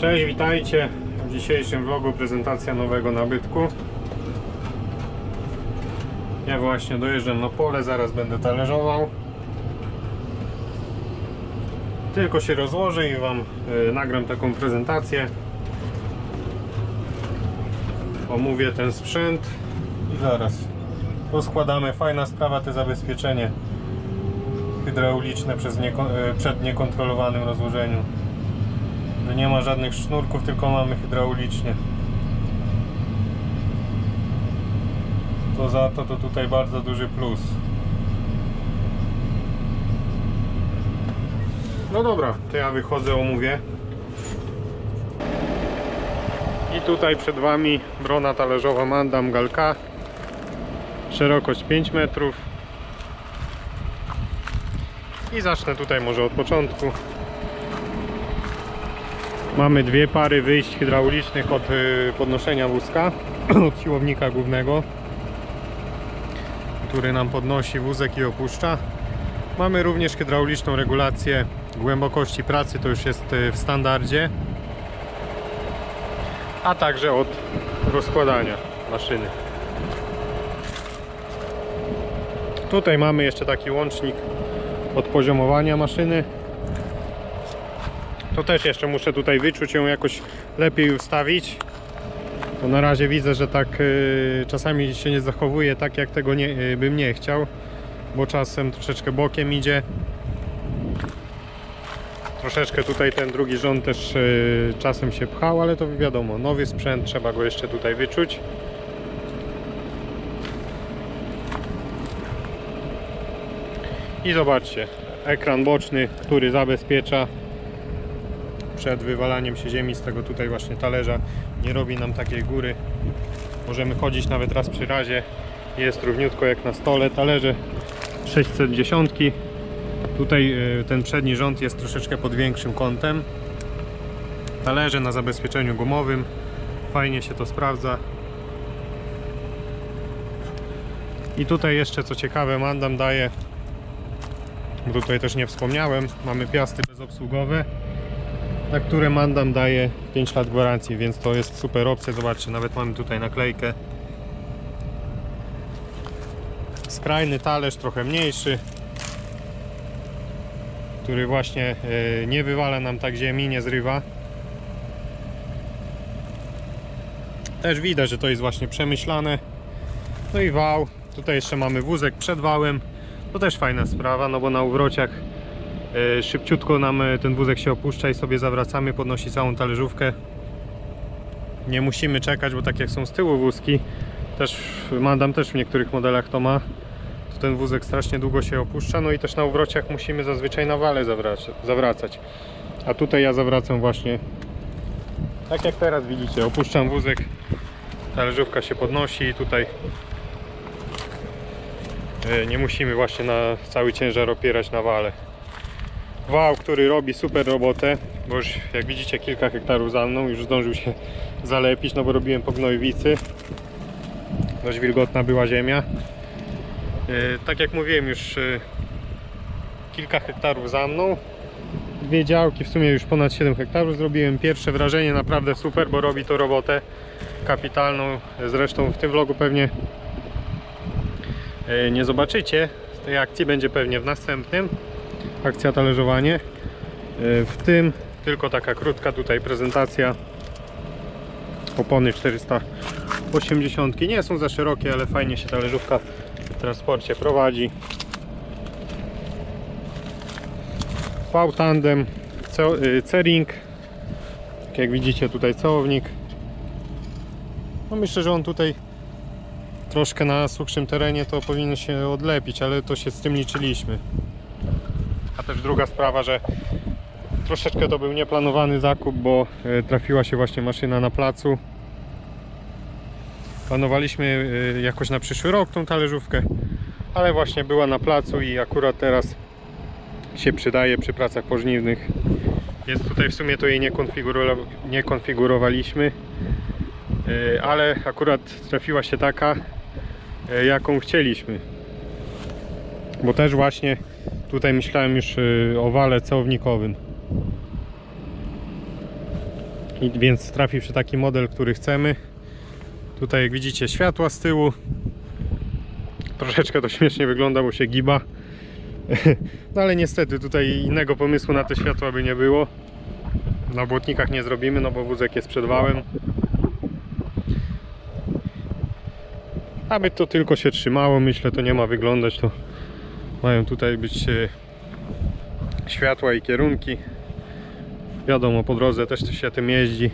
Cześć, witajcie. W dzisiejszym vlogu prezentacja nowego nabytku. Ja właśnie dojeżdżam na pole, zaraz będę talerzował. Tylko się rozłożę i Wam y, nagram taką prezentację. Omówię ten sprzęt i zaraz rozkładamy. Fajna sprawa, te zabezpieczenie hydrauliczne przez nieko- y, przed niekontrolowanym rozłożeniu że nie ma żadnych sznurków, tylko mamy hydraulicznie. To za to to tutaj bardzo duży plus. No dobra, to ja wychodzę, omówię. I tutaj przed Wami brona talerzowa Mandam Galka. Szerokość 5 metrów. I zacznę tutaj może od początku. Mamy dwie pary wyjść hydraulicznych od y, podnoszenia wózka, od siłownika głównego, który nam podnosi wózek i opuszcza. Mamy również hydrauliczną regulację głębokości pracy, to już jest y, w standardzie, a także od rozkładania maszyny. Tutaj mamy jeszcze taki łącznik od poziomowania maszyny. To też jeszcze muszę tutaj wyczuć ją jakoś lepiej ustawić. Bo na razie widzę, że tak y, czasami się nie zachowuje tak jak tego nie, y, bym nie chciał. Bo czasem troszeczkę bokiem idzie. Troszeczkę tutaj ten drugi rząd też y, czasem się pchał, ale to wiadomo, nowy sprzęt, trzeba go jeszcze tutaj wyczuć. I zobaczcie, ekran boczny, który zabezpiecza przed wywalaniem się ziemi z tego tutaj właśnie talerza. Nie robi nam takiej góry. Możemy chodzić nawet raz przy razie. Jest równiutko jak na stole. Talerze 610 tutaj y, ten przedni rząd jest troszeczkę pod większym kątem. Talerze na zabezpieczeniu gumowym. Fajnie się to sprawdza. I tutaj jeszcze co ciekawe Mandam daje bo tutaj też nie wspomniałem mamy piasty bezobsługowe na które Mandam daje 5 lat gwarancji, więc to jest super opcja. Zobaczcie, nawet mamy tutaj naklejkę. Skrajny talerz, trochę mniejszy, który właśnie e, nie wywala nam tak ziemi, nie zrywa. Też widać, że to jest właśnie przemyślane. No i wał. Tutaj jeszcze mamy wózek przed wałem. To też fajna sprawa, no bo na uwrociach Szybciutko nam e, ten wózek się opuszcza i sobie zawracamy, podnosi całą talerzówkę. Nie musimy czekać, bo tak jak są z tyłu wózki, też Mandam też w niektórych modelach to ma, to ten wózek strasznie długo się opuszcza, no i też na uwrociach musimy zazwyczaj na wale zawracać. A tutaj ja zawracam właśnie tak jak teraz widzicie, opuszczam wózek, talerzówka się podnosi i tutaj e, nie musimy właśnie na cały ciężar opierać na wale wał, który robi super robotę, bo już jak widzicie kilka hektarów za mną, już zdążył się zalepić, no bo robiłem po gnojowicy. Dość wilgotna była ziemia. E, tak jak mówiłem już e, kilka hektarów za mną. Dwie działki, w sumie już ponad 7 hektarów zrobiłem. Pierwsze wrażenie naprawdę super, bo robi to robotę kapitalną. Zresztą w tym vlogu pewnie e, nie zobaczycie z tej akcji, będzie pewnie w następnym akcja talerzowanie. E, w tym tylko taka krótka tutaj prezentacja. Opony 480 nie są za szerokie, ale fajnie się talerzówka w transporcie prowadzi. V tandem C-ring tak jak widzicie tutaj całownik. No myślę, że on tutaj troszkę na suchszym terenie to powinno się odlepić, ale to się z tym liczyliśmy a też druga sprawa, że troszeczkę to był nieplanowany zakup, bo e, trafiła się właśnie maszyna na placu. Planowaliśmy e, jakoś na przyszły rok tą talerzówkę, ale właśnie była na placu i akurat teraz się przydaje przy pracach pożniwnych. Więc tutaj w sumie to jej nie, nie konfigurowaliśmy, e, ale akurat trafiła się taka, jaką chcieliśmy. Bo też właśnie Tutaj myślałem już y, o wale całownikowym. I, więc trafi przy taki model, który chcemy. Tutaj jak widzicie światła z tyłu. Troszeczkę to śmiesznie wygląda, bo się giba. No ale niestety tutaj innego pomysłu na te światła by nie było. Na błotnikach nie zrobimy, no bo wózek jest przed wałem. Aby to tylko się trzymało, myślę, to nie ma wyglądać, to mają tutaj być e, światła i kierunki. Wiadomo, po drodze też się tym jeździ.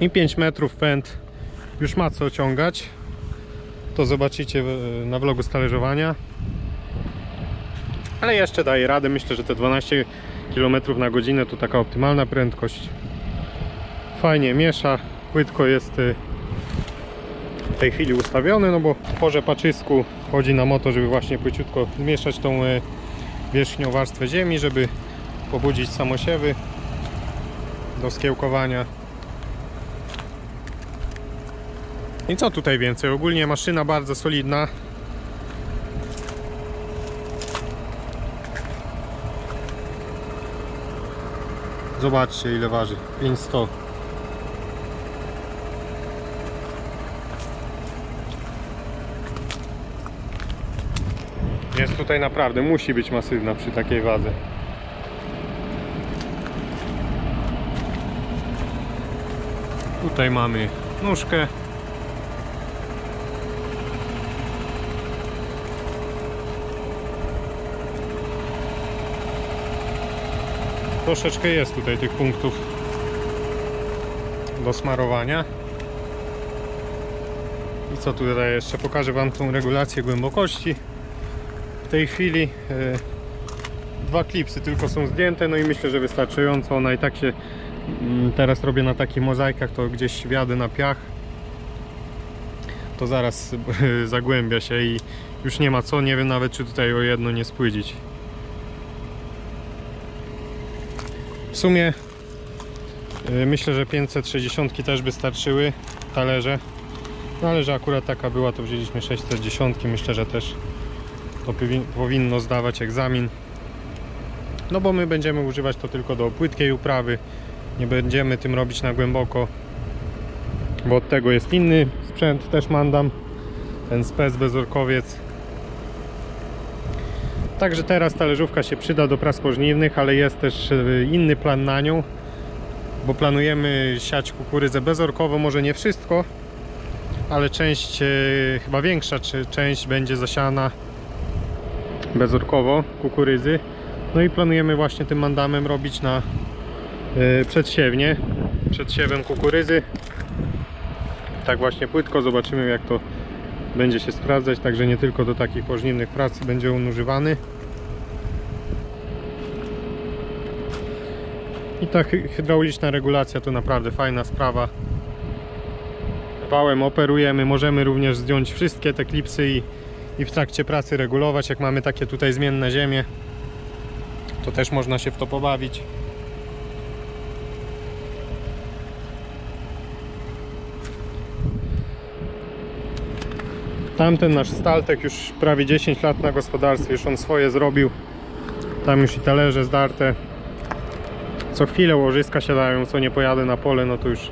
I 5 metrów pęd już ma co ociągać. To zobaczycie na vlogu z talerzowania. Ale jeszcze daje radę. Myślę, że te 12 km na godzinę to taka optymalna prędkość. Fajnie miesza. Płytko jest y, w tej chwili ustawione, no bo w porze paczysku chodzi nam o to, żeby właśnie płyciutko zmieszać tą y, wierzchnią warstwę ziemi, żeby pobudzić samosiewy do skiełkowania. I co tutaj więcej? Ogólnie maszyna bardzo solidna. Zobaczcie ile waży. 500. tutaj naprawdę, musi być masywna przy takiej wadze. Tutaj mamy nóżkę. Troszeczkę jest tutaj tych punktów do smarowania. I co tu tutaj jeszcze? Pokażę Wam tą regulację głębokości. W tej chwili e, dwa klipsy tylko są zdjęte, no i myślę, że wystarczająco. Ona i tak się mm, teraz robię na takich mozaikach, to gdzieś wjadę na piach. To zaraz zagłębia się i już nie ma co. Nie wiem nawet, czy tutaj o jedno nie spłydzić. W sumie y, myślę, że 560 też by starczyły talerze. No ale że akurat taka była, to wzięliśmy 610. Myślę, że też to powi- powinno zdawać egzamin. No bo my będziemy używać to tylko do płytkiej uprawy. Nie będziemy tym robić na głęboko. Bo od tego jest inny sprzęt, też mandam. Ten spec bezorkowiec. Także teraz talerzówka się przyda do prac pożniwnych, ale jest też e, inny plan na nią, bo planujemy siać kukurydzę bezorkowo, może nie wszystko, ale część, e, chyba większa część będzie zasiana bezorkowo kukurydzy. No i planujemy właśnie tym mandamem robić na e, przedsiewnie, przed siewem kukurydzy. Tak właśnie płytko, zobaczymy jak to będzie się sprawdzać, także nie tylko do takich pożniwnych prac będzie on używany. I ta hy- hydrauliczna regulacja to naprawdę fajna sprawa. Wałem operujemy, możemy również zdjąć wszystkie te klipsy i, i w trakcie pracy regulować. Jak mamy takie tutaj zmienne ziemie, to też można się w to pobawić. Tamten nasz Staltek już prawie 10 lat na gospodarstwie, już on swoje zrobił. Tam już i talerze zdarte. Co chwilę łożyska siadają, co nie pojadę na pole, no to już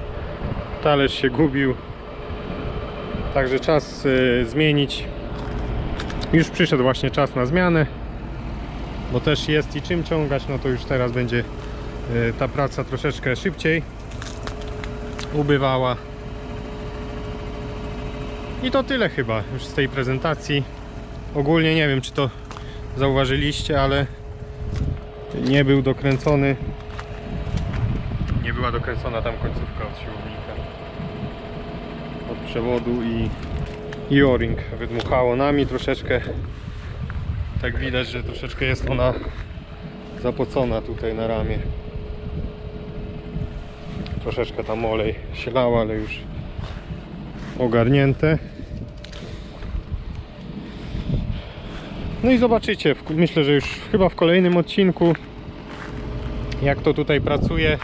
talerz się gubił. Także czas y, zmienić. Już przyszedł właśnie czas na zmianę, bo też jest i czym ciągać, no to już teraz będzie y, ta praca troszeczkę szybciej ubywała. I to tyle chyba już z tej prezentacji. Ogólnie nie wiem, czy to zauważyliście, ale nie był dokręcony. Nie była dokręcona tam końcówka od siłownika. Od przewodu i, i o-ring wydmuchało nami troszeczkę. Tak widać, że troszeczkę jest ona zapocona tutaj na ramię. Troszeczkę tam olej się lał, ale już ogarnięte. No i zobaczycie, myślę, że już chyba w kolejnym odcinku jak to tutaj pracuje.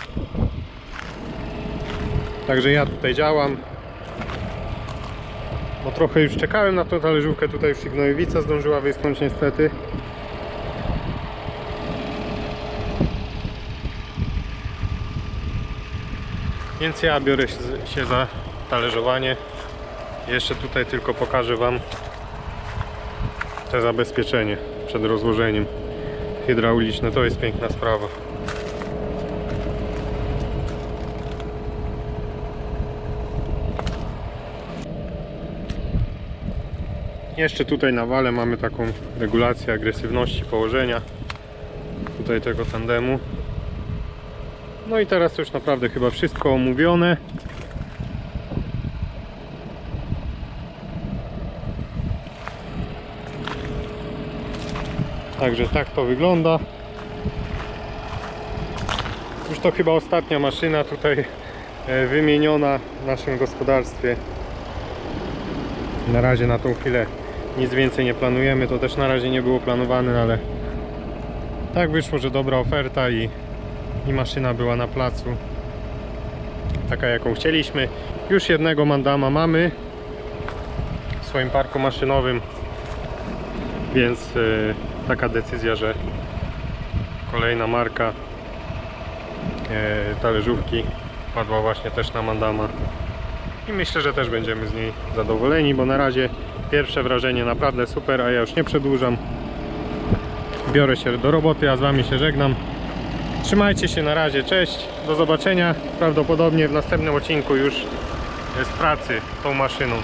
Także ja tutaj działam bo trochę już czekałem na tą talerzówkę, tutaj już Ignojowica zdążyła wyschnąć niestety. Więc ja biorę się za talerzowanie. Jeszcze tutaj tylko pokażę Wam te zabezpieczenie przed rozłożeniem hydrauliczne. To jest piękna sprawa. Jeszcze tutaj na wale mamy taką regulację agresywności położenia tutaj tego tandemu. No i teraz już naprawdę chyba wszystko omówione. Także tak to wygląda. Już to chyba ostatnia maszyna tutaj e, wymieniona w naszym gospodarstwie. Na razie na tą chwilę nic więcej nie planujemy. To też na razie nie było planowane, ale tak wyszło, że dobra oferta i, i maszyna była na placu. Taka jaką chcieliśmy. Już jednego mandama mamy w swoim parku maszynowym. Więc e, taka decyzja, że kolejna marka e, talerzówki padła właśnie też na mandama. I myślę, że też będziemy z niej zadowoleni, bo na razie pierwsze wrażenie naprawdę super, a ja już nie przedłużam. Biorę się do roboty, a z Wami się żegnam. Trzymajcie się na razie, cześć, do zobaczenia prawdopodobnie w następnym odcinku już z pracy tą maszyną.